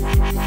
We'll.